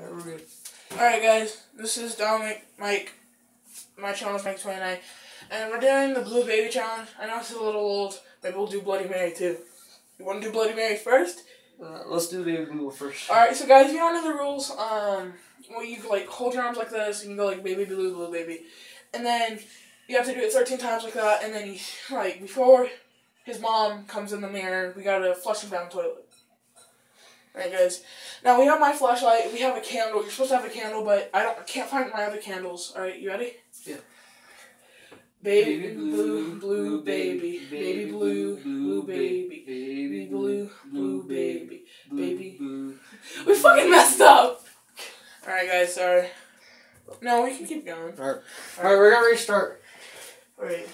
Alright, we're good. Alright, guys, this is Dominic, Mike. My channel is Mike29. And we're doing the Blue Baby Challenge. I know it's a little old. Maybe we'll do Bloody Mary too. You want to do Bloody Mary first? Uh, let's do the Google first. Alright, so guys, if you don't know the rules, um, well, you like hold your arms like this, and you go like baby blue, blue baby. And then you have to do it 13 times like that, and then you, like, before his mom comes in the mirror, we gotta flush him down the toilet. Alright, guys. Now we have my flashlight. We have a candle. You're supposed to have a candle, but I don't. I can't find my other candles. All right, you ready? Yeah. Baby, blue, blue, baby, baby blue, blue baby, baby blue, blue baby, baby. We fucking messed up. All right, guys. Sorry. No, we can keep going. Alright. Alright, we're gonna restart. All right.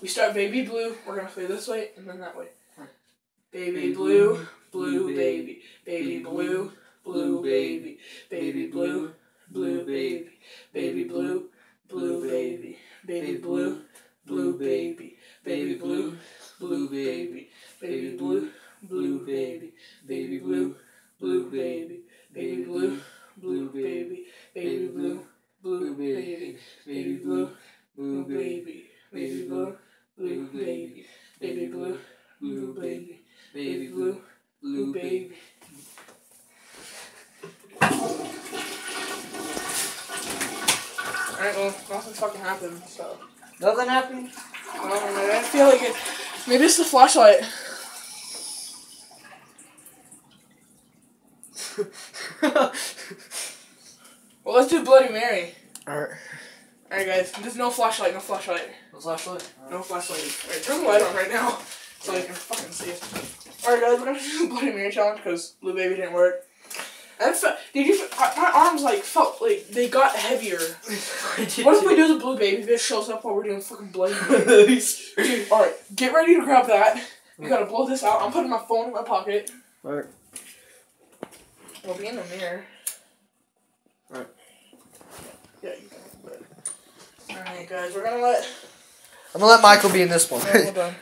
We start baby blue. We're gonna play this way and then that way. Baby blue, blue baby, baby. Blue, blue baby, baby. Blue, blue baby, baby. Blue, blue baby, baby. Blue, blue baby, baby. Blue, blue baby, baby. Blue, blue baby, baby blue, blue baby, baby blue, blue baby, baby blue, blue baby, baby blue, blue baby, baby blue, blue baby, baby blue, blue baby, baby blue, blue baby. Alright, well, nothing fucking happened, so. Nothing happened? I don't know, I feel like it. Maybe it's the flashlight. Well, let's do Bloody Mary. Alright. Alright, guys, there's no flashlight, no flashlight. No flashlight? No flashlight. Alright, turn the light on right now so I can fucking see it. Alright, guys, we're gonna do the Bloody Mary challenge because Blue Baby didn't work. And fe- did you? fe- My arms like felt like they got heavier. What if we do the Blue Baby? This shows up while we're doing fucking Bloody Mary. Dude, alright, get ready to grab that. We gotta blow this out. I'm putting my phone in my pocket. Alright. We'll be in the mirror. Alright. Yeah, you can. Alright, guys, we're gonna let. I'm gonna let Michael be in this one. Yeah, hold on.